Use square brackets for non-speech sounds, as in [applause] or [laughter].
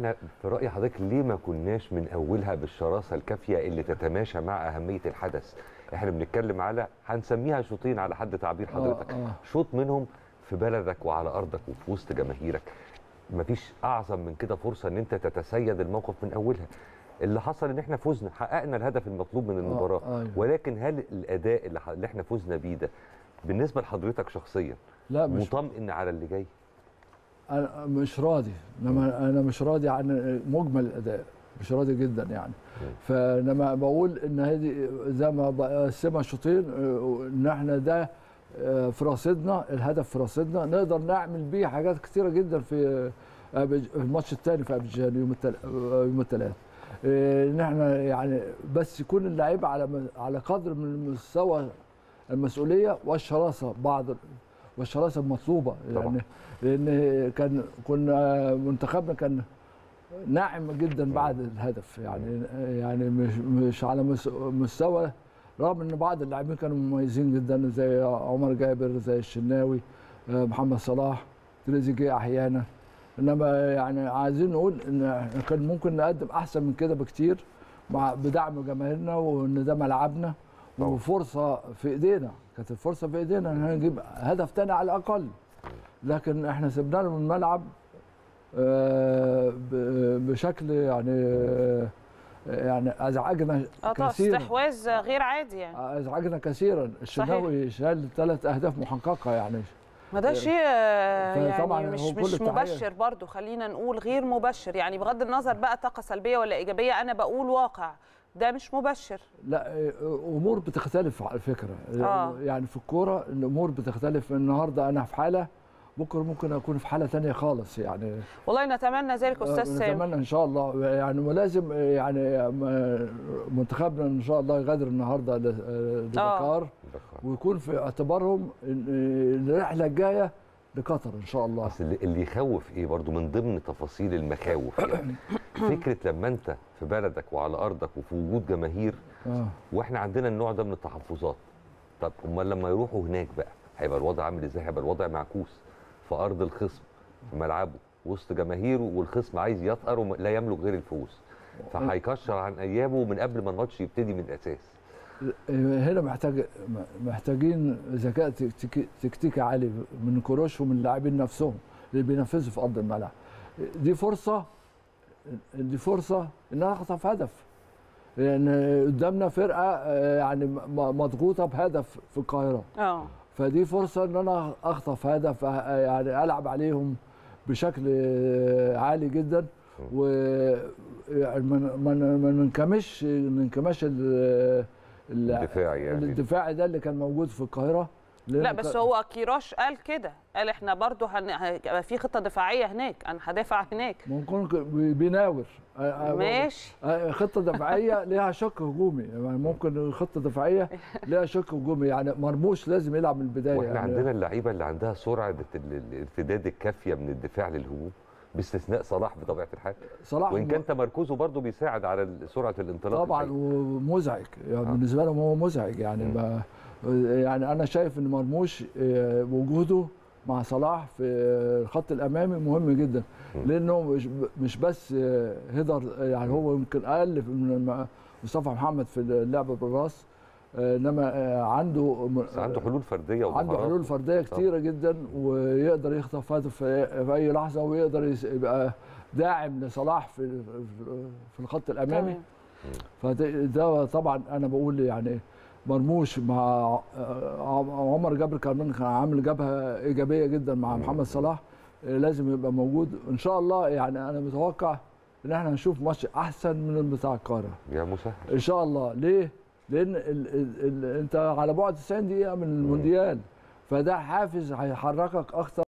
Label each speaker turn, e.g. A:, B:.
A: إحنا في رأي حضرتك ليه ما كناش من أولها بالشراسة الكافية اللي تتماشى مع أهمية الحدث؟ إحنا بنتكلم على هنسميها شوطين على حد تعبير حضرتك.
B: آه.
A: شوط منهم في بلدك وعلى أرضك وفي وسط جماهيرك. مفيش أعظم من كده فرصة إن أنت تتسيد الموقف من أولها. اللي حصل إن إحنا فزنا حققنا الهدف المطلوب من المباراة.
B: أيوة.
A: ولكن هل الأداء اللي إحنا فزنا بيه ده بالنسبة لحضرتك شخصيا
B: لا مش
A: مطمئن على اللي جاي؟
B: أنا مش راضي. إنما أنا مش راضي عن مجمل الأداء. مش راضي جدا يعني. فلما بقول إن هذه زي ما بقسمها شوطين آه، إن إحنا ده آه، في رصيدنا الهدف في رصيدنا نقدر نعمل بيه حاجات كتيرة جدا في الماتش الثاني في ابيجان يوم آه، يوم الثلاث إن إحنا يعني بس يكون اللعيبة على على قدر من مستوى المسؤولية والشراسه بعض والشراسه المطلوبه
A: طبعا.
B: يعني لأن كان كنا منتخبنا كان ناعم جدا بعد الهدف. يعني يعني مش مش على مس- مستوى رغم إن بعض اللاعبين كانوا مميزين جدا زي عمر جابر زي الشناوي آه، محمد صلاح تريزيجيه أحيانا. إنما يعني عايزين نقول إن كان ممكن نقدم أحسن من كده بكتير مع بدعم جماهيرنا وإن ده ملعبنا.
A: طبعا.
B: وفرصة في إيدينا. كانت الفرصة في إيدينا إن إحنا نجيب هدف تاني على الأقل. لكن إحنا سيبنا لهم الملعب آه، ب- بشكل يعني آه، يعني أزعجنا
C: آه طبعا
B: كثيرا.
C: استحواذ غير عادي يعني.
B: أزعجنا كثيرا. الشناوي شال ثلاث أهداف محققة يعني.
C: ما ده شيء آه، يعني مش مش. مبشر برضو خلينا نقول غير مبشر. يعني بغض النظر بقى طاقة سلبية ولا إيجابية أنا بقول واقع. ده مش مبشر.
B: لا آه، امور بتختلف على فكرة.
C: آه.
B: يعني في الكورة الأمور بتختلف. النهارده أنا في حالة بكرة ممكن اكون في حالة ثانية خالص يعني.
C: والله نتمنى ذلك أستاذ سامي.
B: نتمنى إن شاء الله. يعني ولازم يعني م- منتخبنا إن شاء الله يغادر النهارده لدكار ويكون في اعتبارهم الرحلة الجاية لقطر إن شاء الله.
A: أصل اللي- يخوف إيه برضو من ضمن تفاصيل المخاوف يعني. [coughs] فكرة لما أنت في بلدك وعلى أرضك وفي وجود جماهير
B: آه.
A: وإحنا عندنا النوع ده من التحفظات. طب أمال لما يروحوا هناك بقى هيبقى الوضع عامل إزاي؟ هيبقى الوضع معكوس في أرض الخصم في ملعبه وسط جماهيره والخصم عايز يطأر ولا يملك غير الفوز. فهيكشر عن أيامه من قبل ما الماتش يبتدي من الأساس.
B: هنا محتاج محتاجين ذكاء تكتيكي, عالي من كروش ومن اللاعبين نفسهم اللي بينفذوا في أرض الملعب. دي فرصة دي فرصة ان أنا اخطف هدف. لأن قدامنا فرقة آه، يعني م- مضغوطة بهدف في القاهرة.
C: آه.
B: فدي فرصة إن أنا أخطف هدف آه، يعني ألعب عليهم بشكل آه، عالي جدا. و يعني ما ننكمش ننكمش
A: الدفاعي يعني.
B: الدفاعي ده اللي كان موجود في القاهرة.
C: لا بس هو كيروش قال كده. قال إحنا برضو هن... هيبقى في خطة دفاعية هناك. أنا هدافع هناك.
B: ممكن بيناور.
C: ماشي.
B: خطة دفاعية [laughs] ليها شق هجومي. يعني ممكن خطة دفاعية ليها شق هجومي. يعني مرموش لازم يلعب من البداية
A: وإحنا
B: يعني.
A: عندنا اللعيبة اللي عندها سرعة ال- الارتداد الكافية من الدفاع للهجوم. باستثناء صلاح بطبيعة الحال
B: صلاح
A: وإن كان تمركزه برضه بيساعد على سرعة الانطلاق
B: طبعا
A: الحقيقي.
B: ومزعج يعني
A: آه.
B: بالنسبة لهم هو مزعج يعني يعني أنا شايف إن مرموش آه، وجوده مع صلاح في الخط الأمامي مهم جدا. لأنه مش مش بس آه، هيدر يعني هو يمكن أقل من مصطفى محمد في اللعب بالراس آه، إنما آه، عنده
A: بس عنده حلول فردية
B: عنده
A: ومهارات.
B: حلول فردية كتيرة جدا ويقدر يخطف هدف في في أي لحظة ويقدر يس- يبقى داعم لصلاح في في الخط
C: الأمامي.
B: فده طبعا أنا بقول يعني مرموش مع آه، عمر جابر كمان كان عامل جبهة إيجابية جدا مع محمد صلاح. آه، لازم يبقى موجود. ان شاء الله يعني أنا متوقع إن إحنا هنشوف ماتش أحسن من بتاع القاهره
A: يا مسهل
B: إن شاء الله. ليه؟ لأن ال ال ال أنت على بعد 90 دقيقة من المونديال فده حافز هيحركك أكتر.